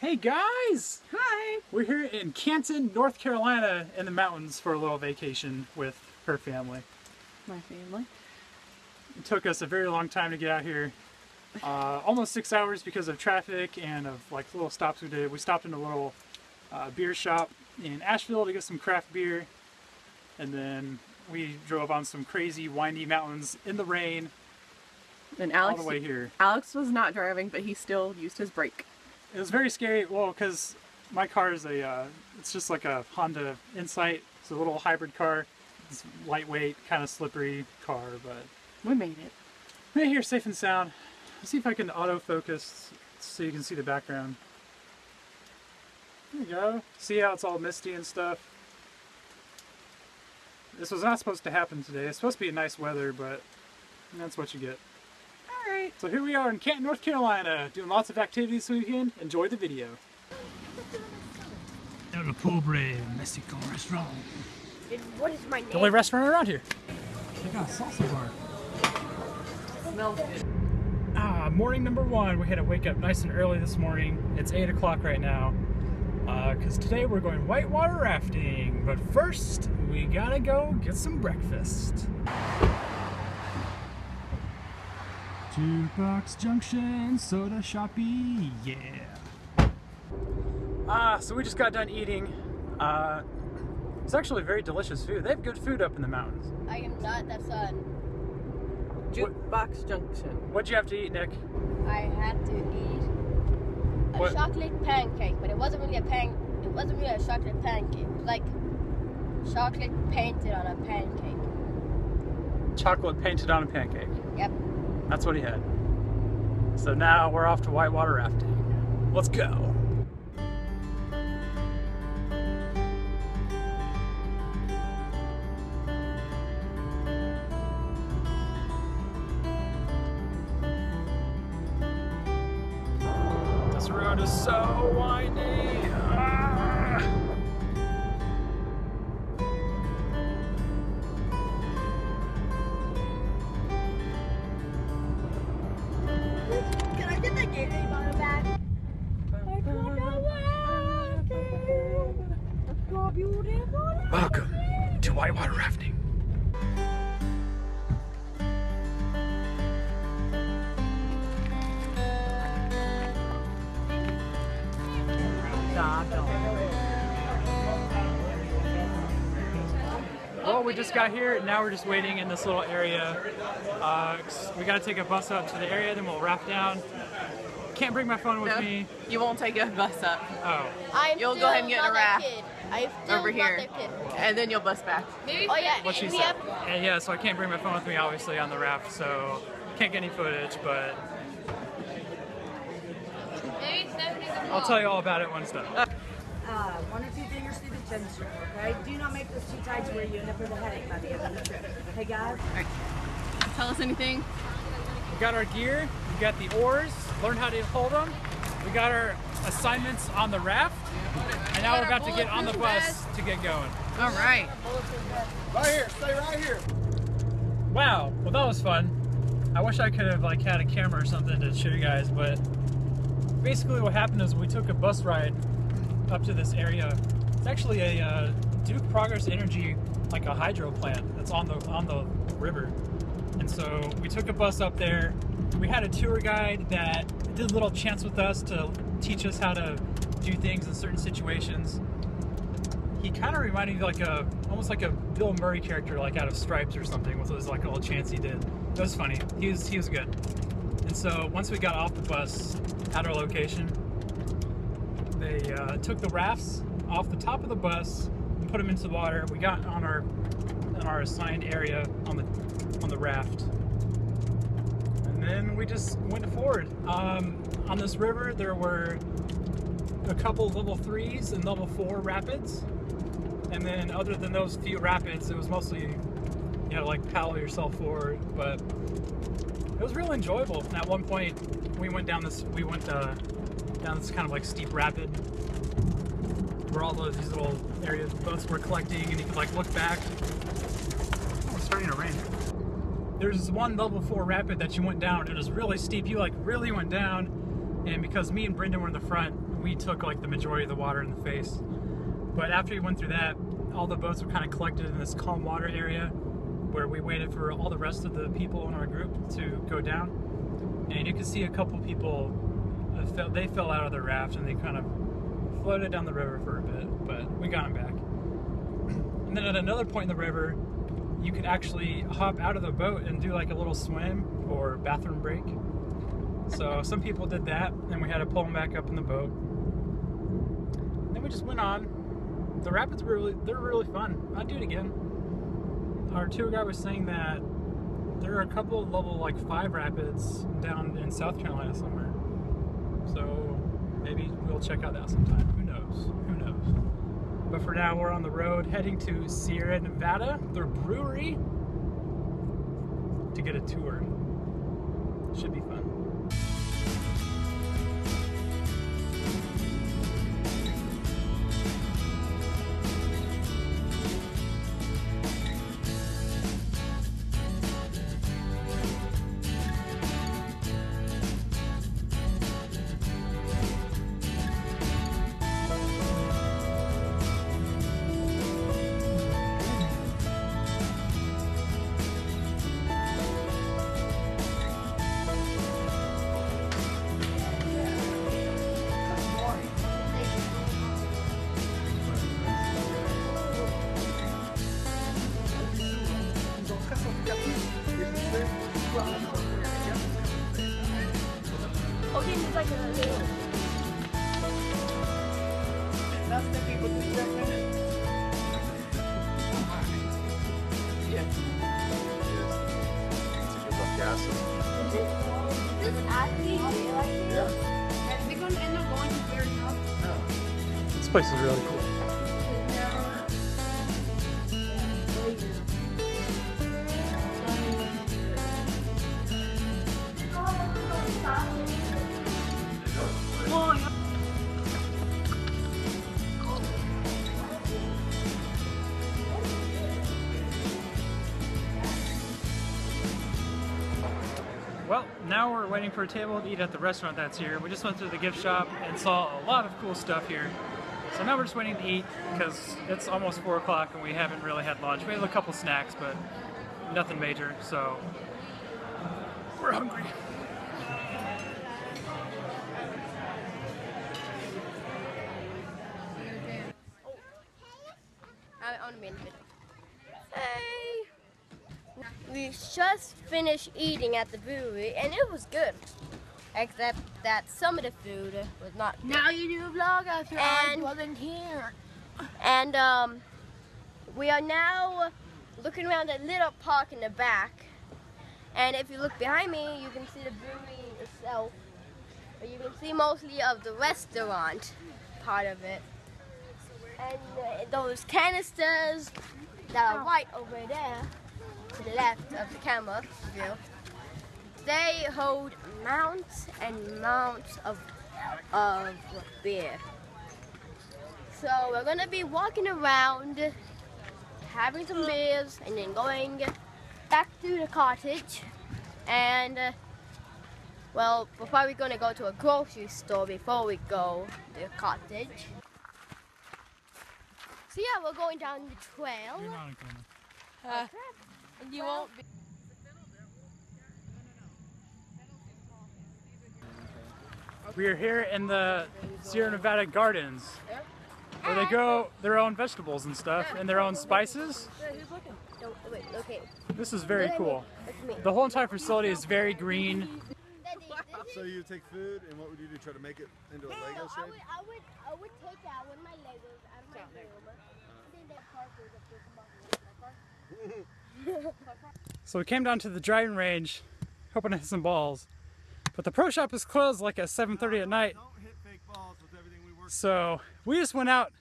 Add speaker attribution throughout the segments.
Speaker 1: Hey guys!
Speaker 2: Hi.
Speaker 1: We're here in Canton, North Carolina in the mountains for a little vacation with her family.
Speaker 2: My family.
Speaker 1: It took us a very long time to get out here. Uh, almost six hours because of traffic and of like little stops we did. We stopped in a little uh, beer shop in Asheville to get some craft beer. And then we drove on some crazy windy mountains in the rain
Speaker 2: And
Speaker 1: all
Speaker 2: Alex
Speaker 1: the way here.
Speaker 2: Alex was not driving, but he still used his brake.
Speaker 1: It was very scary. Well, because my car is a, uh, it's just like a Honda Insight. It's a little hybrid car. It's lightweight, kind of slippery car, but
Speaker 2: We made it.
Speaker 1: right here, safe and sound. Let's see if I can autofocus so you can see the background. There you go. See how it's all misty and stuff? This was not supposed to happen today. It's supposed to be nice weather, but that's what you get.
Speaker 2: All right.
Speaker 1: So here we are in Canton, North Carolina, doing lots of activities this weekend. Enjoy the video. El Pobre Mexican Restaurant.
Speaker 3: What is my name?
Speaker 1: The only restaurant around here. They got a salsa bar.
Speaker 2: Smells good.
Speaker 1: Ah, morning number one. We had to wake up nice and early this morning. It's 8 o'clock right now. Because today we're going whitewater rafting. But first, we gotta go get some breakfast. Jukebox Junction, soda shoppy, yeah. Ah, so we just got done eating. Uh, it's actually very delicious food. They have good food up in the mountains.
Speaker 3: I am not that sun.
Speaker 2: Jukebox Junction.
Speaker 1: What'd you have to eat, Nick?
Speaker 3: I had to eat a
Speaker 1: What?
Speaker 3: chocolate pancake, but it wasn't really a pan. It wasn't really a chocolate pancake. It was like chocolate painted on a pancake.
Speaker 1: Chocolate painted on a pancake.
Speaker 3: Yep.
Speaker 1: That's what he had. So now we're off to whitewater rafting. Let's go. This road is so windy. To whitewater rafting. Well, we just got here. Now we're just waiting in this little area. Uh, we got to take a bus up to the area, then we'll raft down. Can't bring my phone with
Speaker 2: No,
Speaker 1: me.
Speaker 2: you won't take a bus up,
Speaker 1: Oh,
Speaker 3: I am
Speaker 2: You'll go ahead and get in a raft.
Speaker 3: I am
Speaker 2: over here,
Speaker 3: kid.
Speaker 2: and then you'll bus back.
Speaker 3: Oh yeah,
Speaker 1: what she
Speaker 3: and
Speaker 1: said. And yeah, so I can't bring my phone with me, obviously, on the raft, so can't get any footage, but I'll tell you all about it when it's done.
Speaker 4: Uh, one or two fingers through the chin strap, okay? Do not make this too tight to where you end up with a headache by the end of the trip. Hey guys?
Speaker 2: Tell us anything.
Speaker 1: We got our gear, we got the oars, learn how to hold them, we got our assignments on the raft, and now we're about to get on the bus to get going.
Speaker 2: All right.
Speaker 5: Right here, stay right here.
Speaker 1: Wow, well that was fun. I wish I could have like had a camera or something to show you guys, but basically what happened is we took a bus ride up to this area. It's actually a uh, Duke Progress Energy, like a hydro plant that's on the on the river. And so we took a bus up there. We had a tour guide that did a little chance with us to teach us how to do things in certain situations. He kind of reminded me like a almost like a Bill Murray character, like out of Stripes or something, with his like little chance he did. It was funny. He was he was good. And so once we got off the bus at our location, they uh, took the rafts off the top of the bus and put them into the water. We got on our on our assigned area on the on the raft, and then we just went forward. Um, on this river, there were a couple level threes and level four rapids, and then other than those few rapids, it was mostly you know like paddle yourself forward, but it was real enjoyable. And at one point, we went down this we went uh, down this kind of like steep rapid where all of these little areas boats were collecting, and you could like look back. Oh, it's starting to rain. There's one level four rapid that you went down. It was really steep. You like really went down, and because me and Brendan were in the front, we took like the majority of the water in the face. But after we went through that, all the boats were kind of collected in this calm water area where we waited for all the rest of the people in our group to go down. And you could see a couple people, uh, they fell out of their raft and they kind of floated down the river for a bit, but we got them back. And then at another point in the river, you could actually hop out of the boat and do like a little swim or bathroom break. So some people did that, and we had to pull them back up in the boat. Then we just went on. The rapids were really, they're really fun. I'd do it again. Our tour guide was saying that there are a couple of level like five rapids down in South Carolina somewhere. So maybe we'll check out that sometime. Who knows? Who knows? But for now, we're on the road heading to Sierra Nevada, their brewery, to get a tour. Should be fun. This place is really cool. Well, now we're waiting for a table to eat at the restaurant that's here. We just went through the gift shop and saw a lot of cool stuff here. So now we're just waiting to eat because it's almost 4 o'clock and we haven't really had lunch. We have a couple snacks, but nothing major, so we're hungry.
Speaker 3: I. We just finished eating at the brewery and it was good. Except that some of the food was not good.
Speaker 2: Now you do a vlog after
Speaker 3: And-
Speaker 2: I wasn't here.
Speaker 3: And um, we are now looking around a little park in the back. And if you look behind me, you can see the brewery itself. But you can see mostly of the restaurant part of it. And uh, those canisters that are white over there, to the left of the camera view, they hold mounts and mounts of, of beer. So we're gonna be walking around, having some beers, and then going back to the cottage. And uh, well, we're probably gonna go to a grocery store before we go to the cottage. So yeah, we're going down the trail.
Speaker 2: And you won't be.
Speaker 1: We are here in the Sierra Nevada Gardens where they grow their own vegetables and stuff and their own spices.
Speaker 3: No, wait, okay.
Speaker 1: This is very cool.
Speaker 3: Look at me.
Speaker 1: The whole entire facility is very green.
Speaker 5: So you take food, and what would you do? Try to make it into a
Speaker 3: No,
Speaker 5: Lego
Speaker 3: I would, I would, I would take out one of my Legos out of my room. And then that park was up there. Come on, park.
Speaker 1: So we came down to the driving range hoping to hit some balls. But the pro shop is closed like at 7.30 at night.
Speaker 5: Don't hit fake balls with everything we.
Speaker 1: So we just went out.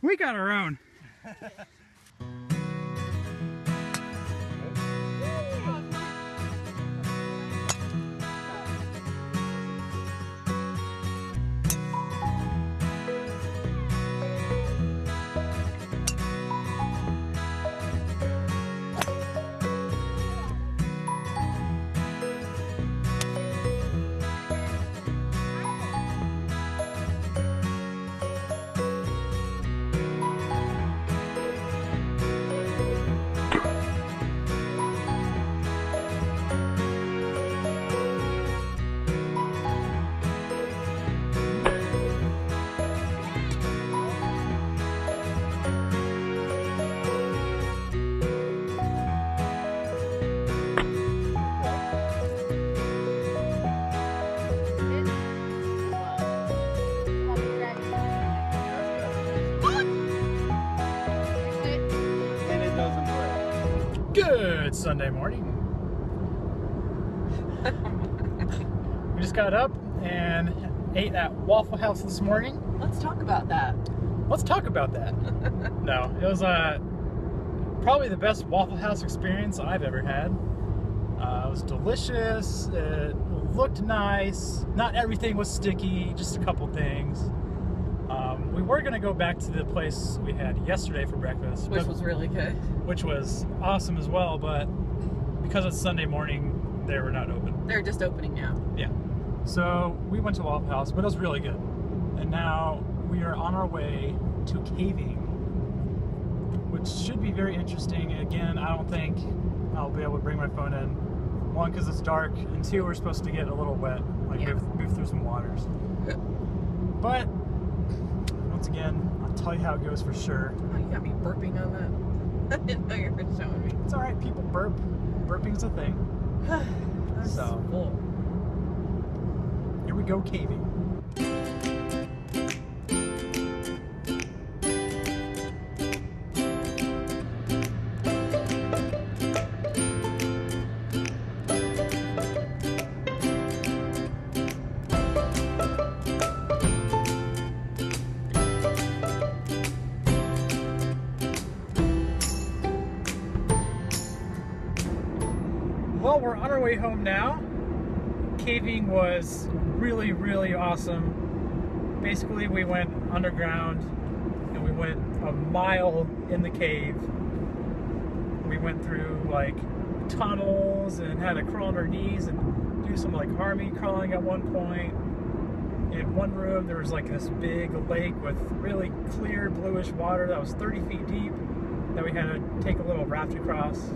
Speaker 1: We got our own. Sunday morning. we just got up and ate at Waffle House this morning.
Speaker 6: Let's talk about that.
Speaker 1: Let's talk about that. no, it was uh, probably the best Waffle House experience I've ever had. Uh, it was delicious. It looked nice. Not everything was sticky, just a couple things. We were gonna go back to the place we had yesterday for breakfast,
Speaker 6: Which
Speaker 1: but-
Speaker 6: was really good.
Speaker 1: which was awesome as well. But because it's Sunday morning, they were not open.
Speaker 6: They're just opening now.
Speaker 1: Yeah. So we went to Waffle House, but it was really good. And now we are on our way to caving, which should be very interesting. Again, I don't think I'll be able to bring my phone in. One, because it's dark, and two, we're supposed to get a little wet, like
Speaker 6: Yeah.
Speaker 1: move, move through some waters. Yeah. But again, I'll tell you how it goes for sure.
Speaker 6: Oh, you got me burping on that. I didn't know you were showing me.
Speaker 1: It's all right. People burp. Burping's a thing. So.
Speaker 6: full.
Speaker 1: Here we go caving. Well, we're on our way home now. Caving was really, really awesome. Basically, we went underground and we went a mile in the cave. We went through like tunnels and had to crawl on our knees and do some like army crawling at one point. In one room, there was like this big lake with really clear bluish water that was 30 feet deep that we had to take a little raft across.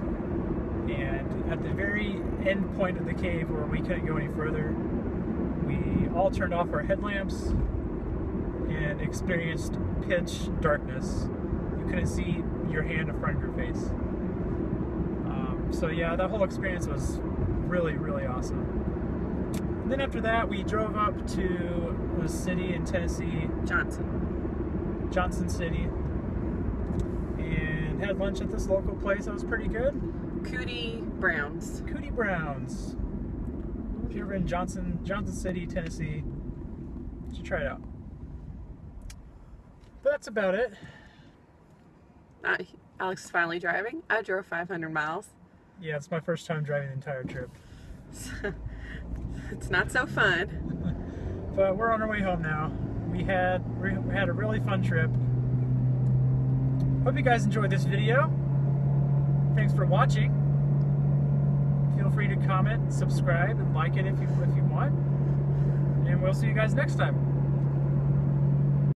Speaker 1: And at the very end point of the cave where we couldn't go any further, we all turned off our headlamps and experienced pitch darkness. You couldn't see your hand in front of your face. Um, so yeah, that whole experience was really, really awesome. And then after that, we drove up to a city in Tennessee
Speaker 6: Johnson.
Speaker 1: Johnson City and had lunch at this local place that was pretty good.
Speaker 6: Cootie Browns.
Speaker 1: Cootie Browns. If you're ever in Johnson, Johnson City, Tennessee, you should try it out. But that's about it.
Speaker 6: Uh, Alex is finally driving. I drove 500 miles.
Speaker 1: Yeah, it's my first time driving the entire trip.
Speaker 6: it's not so fun.
Speaker 1: But we're on our way home now. We had we we had a really fun trip. Hope you guys enjoyed this video. Thanks for watching. Feel free to comment, subscribe, and like it if you if you want. And we'll see you guys next time.